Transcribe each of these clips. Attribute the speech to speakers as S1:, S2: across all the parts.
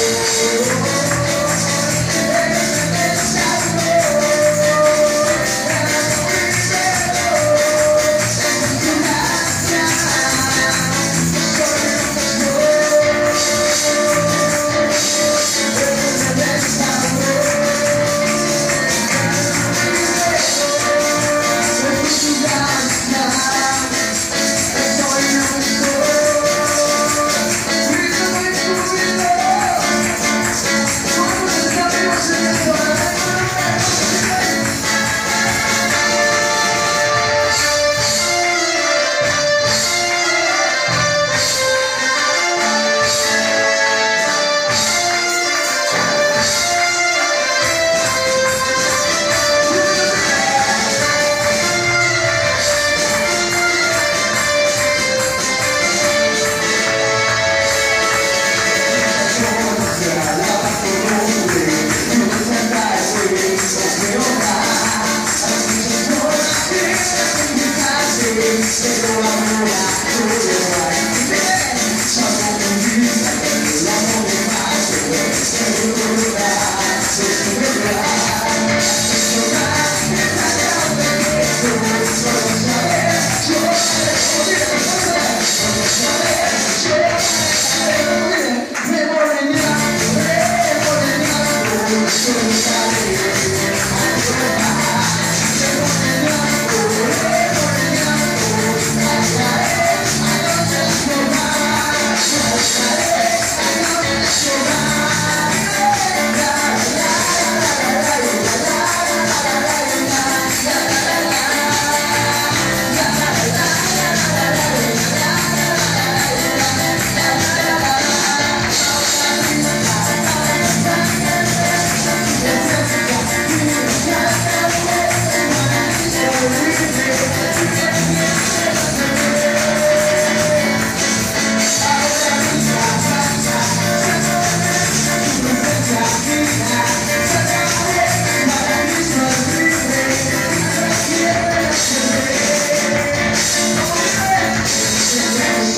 S1: Música Jesus.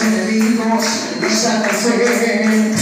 S1: enemigos y sácase.